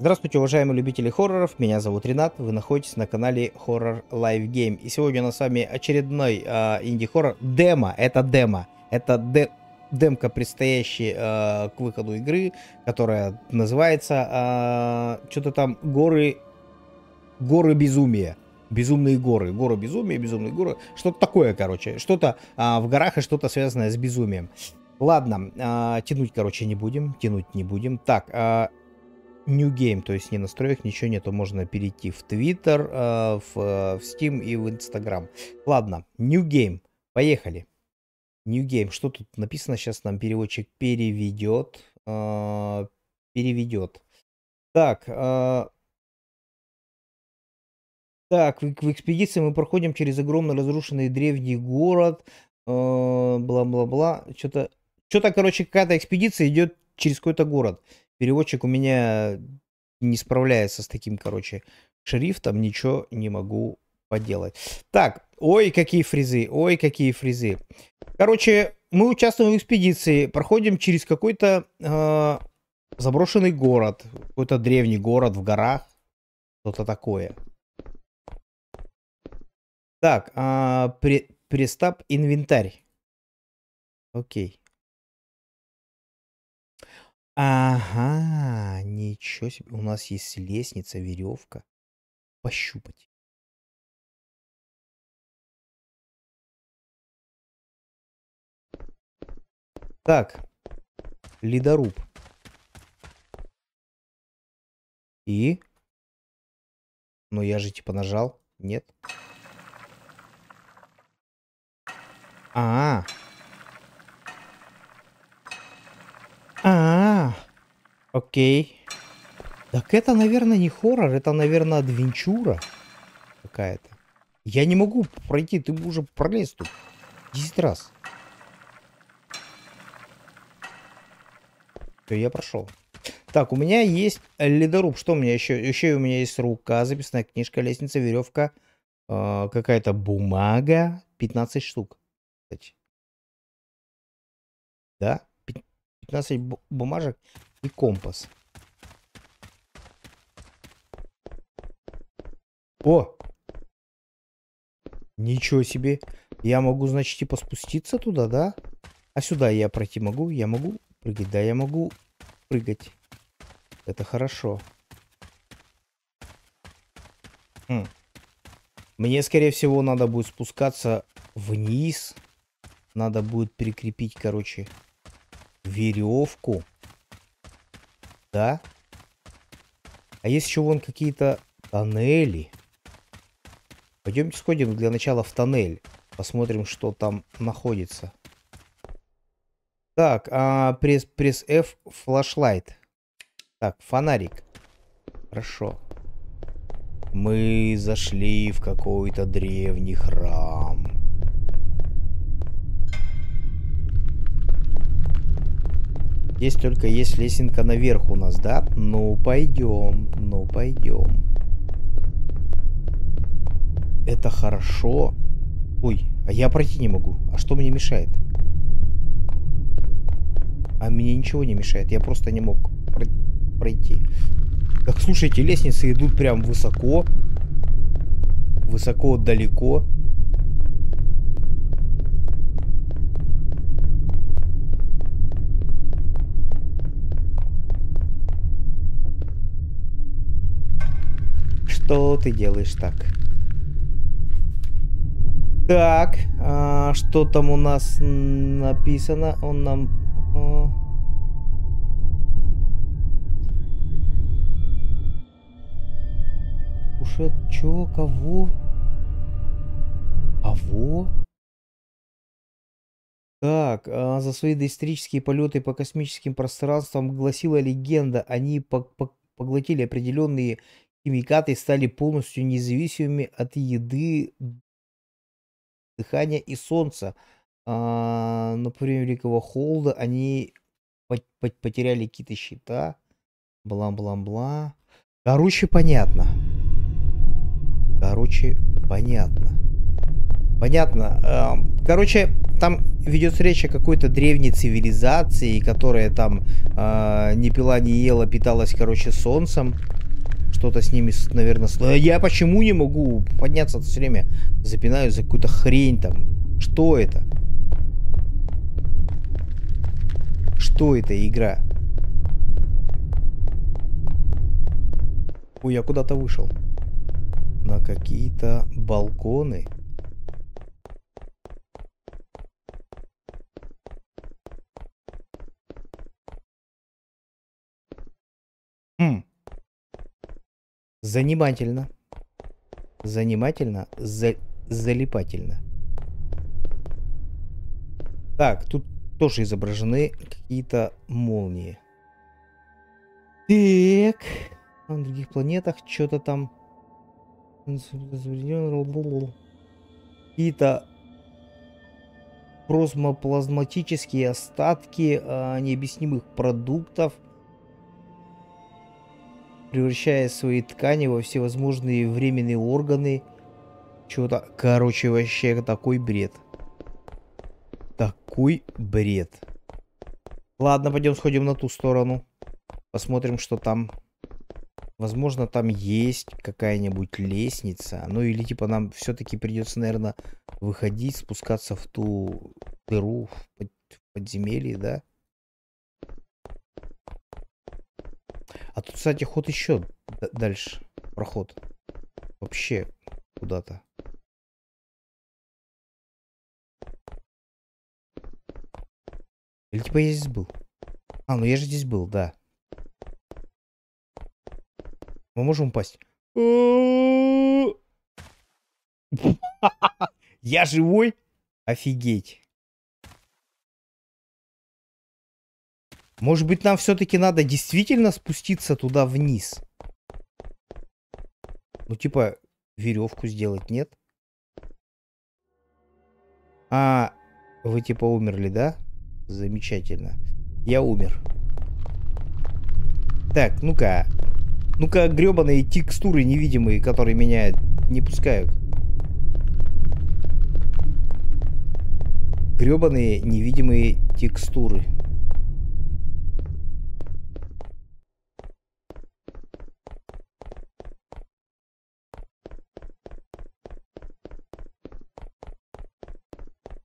Здравствуйте, уважаемые любители хорроров, меня зовут Ренат, вы находитесь на канале Horror Live Game. И сегодня у нас с вами очередной э, инди-хоррор, демо, это демо, это де демка, предстоящая э, к выходу игры, которая называется э, что-то там горы, горы безумия. Безумные горы, горы безумия, безумные горы, что-то такое, короче, что-то э, в горах и что-то связанное с безумием. Ладно, э, тянуть, короче, не будем, тянуть не будем. Так, э, New Game, то есть не настроек, ничего нету, можно перейти в Twitter, э, в, в Steam и в Instagram. Ладно, New Game, поехали. New Game, что тут написано, сейчас нам переводчик переведет. Э, переведет. Так, э, так, в, экспедиции мы проходим через огромный разрушенный древний город, бла-бла-бла, что-то, что-то, короче, какая-то экспедиция идет через какой-то город. Переводчик у меня не справляется с таким, короче, шрифтом, ничего не могу поделать. Так, ой, какие фризы, ой, какие фризы. Короче, мы участвуем в экспедиции, проходим через какой-то э, заброшенный город, какой-то древний город в горах, что-то такое. Так, э, при, престап инвентарь. Окей. Ага, ничего себе. У нас есть лестница, веревка. Пощупать. Так, ледоруб. И? Ну я же типа нажал. Нет. -а, -а. А, окей. Так это, наверное, не хоррор, это, наверное, адвенчура какая-то. Я не могу пройти, ты уже пролез тут 10 раз. Все, я прошел. Так, у меня есть ледоруб. Что у меня еще? Еще у меня есть рука, записная книжка, лестница, веревка, э, какая-то бумага. 15 штук. Кстати. Да? 15 бумажек и компас. О! Ничего себе. Я могу, значит, типа спуститься туда, да? А сюда я пройти могу? Я могу прыгать? Да, я могу прыгать. Это хорошо. Хм. Мне, скорее всего, надо будет спускаться вниз. Надо будет прикрепить, короче, веревку. Да? А есть еще вон какие-то тоннели. Пойдемте сходим для начала в тоннель. Посмотрим, что там находится. Так, а, пресс, пресс F, флашлайт. Так, фонарик. Хорошо. Мы зашли в какой-то древний храм. Здесь только есть лесенка наверх у нас, да? Ну, пойдем, ну, пойдем. Это хорошо. Ой, а я пройти не могу. А что мне мешает? А мне ничего не мешает. Я просто не мог пройти. Так, слушайте, лестницы идут прям высоко. Высоко, далеко. Что ты делаешь так? Так, а, что там у нас написано? Он нам... А... Уж чё, кого? Кого? Так, а за свои доисторические полеты по космическим пространствам гласила легенда, они по -по поглотили определенные химикаты стали полностью независимыми от еды, дыхания и солнца. А, например, Великого Холда они потеряли какие-то счета. Бла-бла-бла. Короче, понятно. Короче, понятно. Понятно. Короче, там ведется речь о какой-то древней цивилизации, которая там э, не пила, не ела, питалась, короче, солнцем. Что-то с ними, наверное, сло... Я почему не могу подняться все время? Запинаюсь за какую-то хрень там. Что это? Что это игра? Ой, я куда-то вышел. На какие-то балконы. Хм. Занимательно. Занимательно. За... Залипательно. Так, тут тоже изображены какие-то молнии. Так. На других планетах что-то там... Какие-то просмоплазматические остатки а, необъяснимых продуктов, превращая свои ткани во всевозможные временные органы. Чего-то... Короче, вообще такой бред. Такой бред. Ладно, пойдем сходим на ту сторону. Посмотрим, что там. Возможно, там есть какая-нибудь лестница. Ну или типа нам все-таки придется, наверное, выходить, спускаться в ту дыру в, под... в подземелье, да? А тут, кстати, ход еще дальше. Проход. Вообще куда-то. Или типа я здесь был? А, ну я же здесь был, да. Мы можем упасть. Я живой? Офигеть. Может быть, нам все-таки надо действительно спуститься туда вниз? Ну, типа, веревку сделать, нет? А, вы типа умерли, да? Замечательно. Я умер. Так, ну-ка. Ну-ка, гребаные текстуры невидимые, которые меня не пускают. Гребаные невидимые текстуры.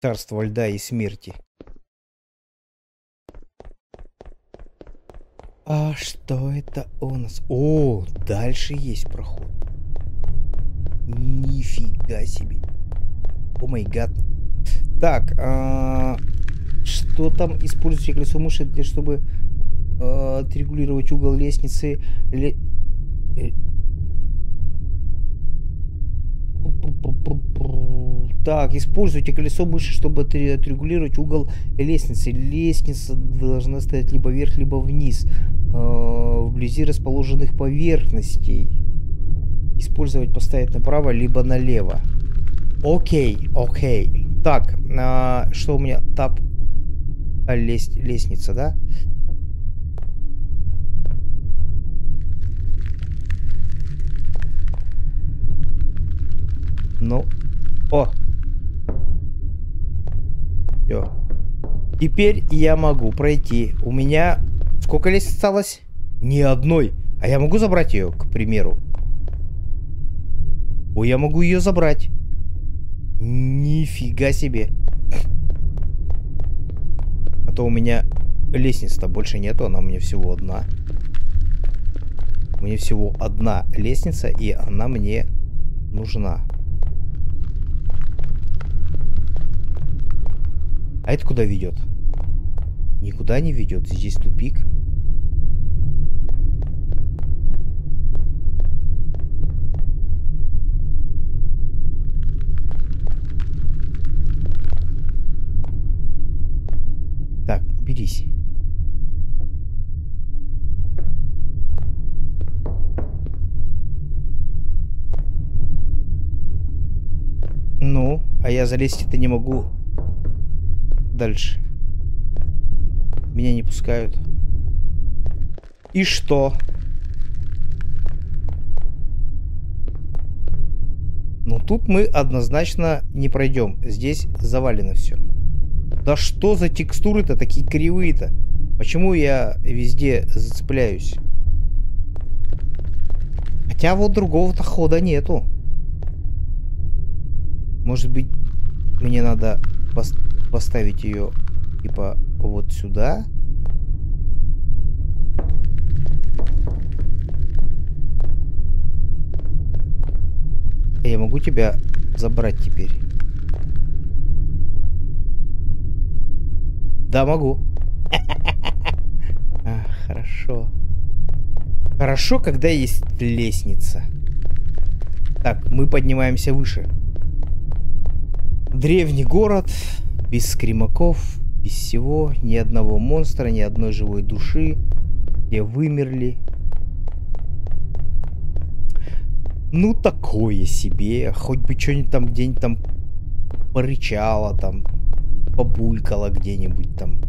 Царство льда и смерти. А что это у нас? О, дальше есть проход. Нифига себе. О май гад. Так, а, что там используйте колесо мыши, для чтобы а, отрегулировать угол лестницы? Ле... Э, Так, используйте колесо мыши, чтобы отрегулировать угол лестницы. Лестница должна стоять либо вверх, либо вниз. Э, вблизи расположенных поверхностей. Использовать поставить направо, либо налево. Окей, окей. Так, а, что у меня? Тап. А, лесть, лестница, да? Ну. О, все. Теперь я могу пройти. У меня... Сколько лестниц осталось? Ни одной. А я могу забрать ее, к примеру? О, я могу ее забрать. Нифига себе. А то у меня лестниц-то больше нету, она у меня всего одна. У меня всего одна лестница, и она мне нужна. А это куда ведет? Никуда не ведет. Здесь тупик. Так, уберись. Ну, а я залезть это не могу дальше. Меня не пускают. И что? Ну тут мы однозначно не пройдем. Здесь завалено все. Да что за текстуры-то такие кривые-то? Почему я везде зацепляюсь? Хотя вот другого-то хода нету. Может быть, мне надо пос поставить ее типа вот сюда? Я могу тебя забрать теперь? Да, могу. А, хорошо. Хорошо, когда есть лестница. Так, мы поднимаемся выше. Древний город, без скримаков, без всего, ни одного монстра, ни одной живой души, где вымерли. Ну, такое себе. Хоть бы что-нибудь там где-нибудь там порычало, там, побулькало где-нибудь там.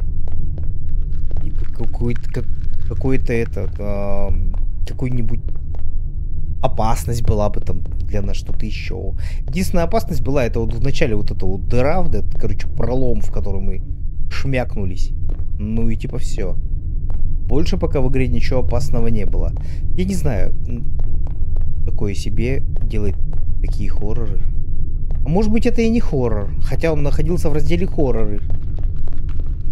Какой-то как, какой-то это, э, какой-нибудь опасность была бы там для нас что-то еще. Единственная опасность была это вот в начале вот этого вот дыра, вот этот, короче, пролом, в который мы шмякнулись. Ну и типа все. Больше пока в игре ничего опасного не было. Я не знаю, такое себе делает такие хорроры. А может быть это и не хоррор, хотя он находился в разделе хорроры.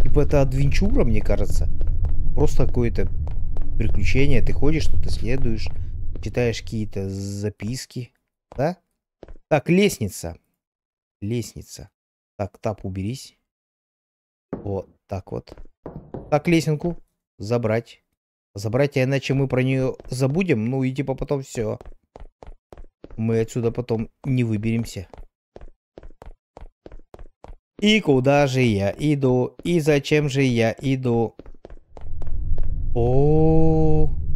Типа это адвенчура, мне кажется. Просто какое-то приключение, ты ходишь, что-то следуешь, читаешь какие-то записки, да? Так, лестница. Лестница. Так, тап уберись. Вот, так вот. Так, лесенку забрать. Забрать, а иначе мы про нее забудем, ну и типа потом все. Мы отсюда потом не выберемся. И куда же я иду? И зачем же я иду? О, -о, -о.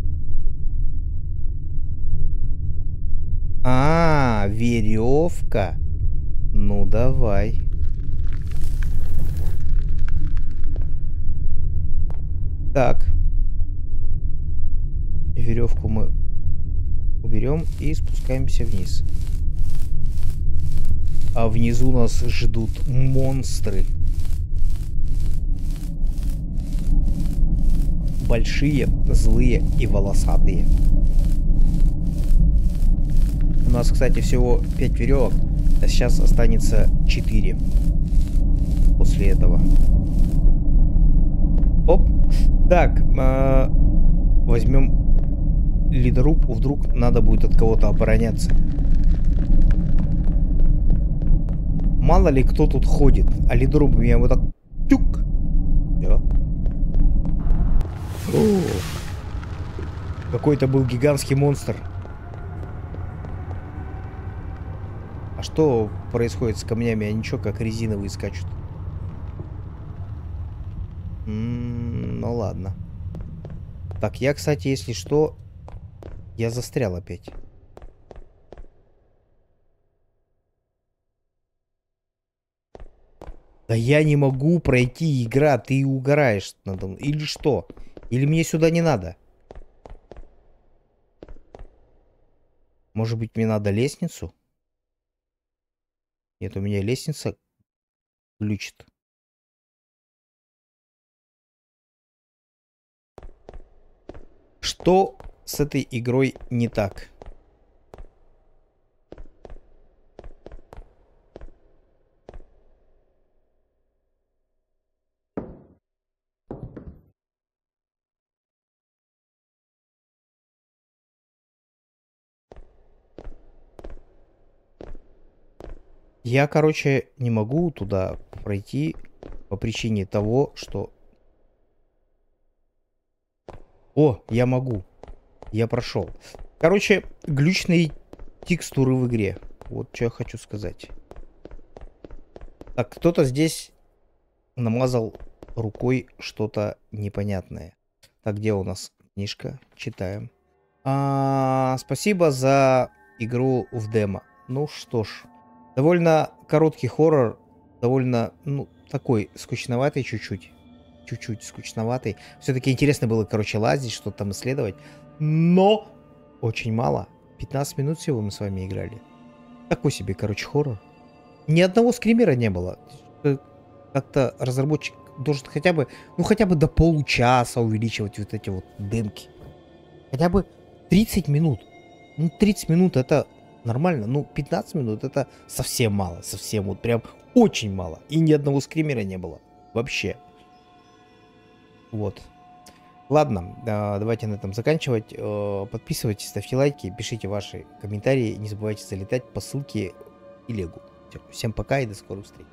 А, веревка. Ну давай. Так. Веревку мы уберем и спускаемся вниз. А внизу нас ждут монстры. большие, злые и волосатые. У нас, кстати, всего 5 веревок, а сейчас останется 4 после этого. Оп. Так, э, возьмем лидоруб, вдруг надо будет от кого-то обороняться. Мало ли кто тут ходит, а лидоруб меня вот так тюк. Какой-то был гигантский монстр. А что происходит с камнями? Они что, как резиновые скачут? М -м, ну ладно. Так, я, кстати, если что, я застрял опять. Да я не могу пройти, игра, ты угораешь надо мной. Или что? Или мне сюда не надо? Может быть, мне надо лестницу? Нет, у меня лестница глючит. Что с этой игрой не так? Я, короче, не могу туда пройти по причине того, что... О, я могу. Я прошел. Короче, глючные текстуры в игре. Вот что я хочу сказать. Так, кто-то здесь намазал рукой что-то непонятное. Так, где у нас книжка? Читаем. А, спасибо за игру в демо. Ну что ж, Довольно короткий хоррор, довольно, ну, такой скучноватый чуть-чуть. Чуть-чуть скучноватый. Все-таки интересно было, короче, лазить, что-то там исследовать. Но очень мало. 15 минут всего мы с вами играли. Такой себе, короче, хоррор. Ни одного скримера не было. как-то разработчик должен хотя бы, ну хотя бы до получаса увеличивать вот эти вот демки. Хотя бы 30 минут. Ну 30 минут это нормально. Ну 15 минут это совсем мало. Совсем вот прям очень мало. И ни одного скримера не было. Вообще. Вот. Ладно, давайте на этом заканчивать. Э, подписывайтесь, ставьте лайки, пишите ваши комментарии. Не забывайте залетать по ссылке и легу. Всем пока и до скорых встреч.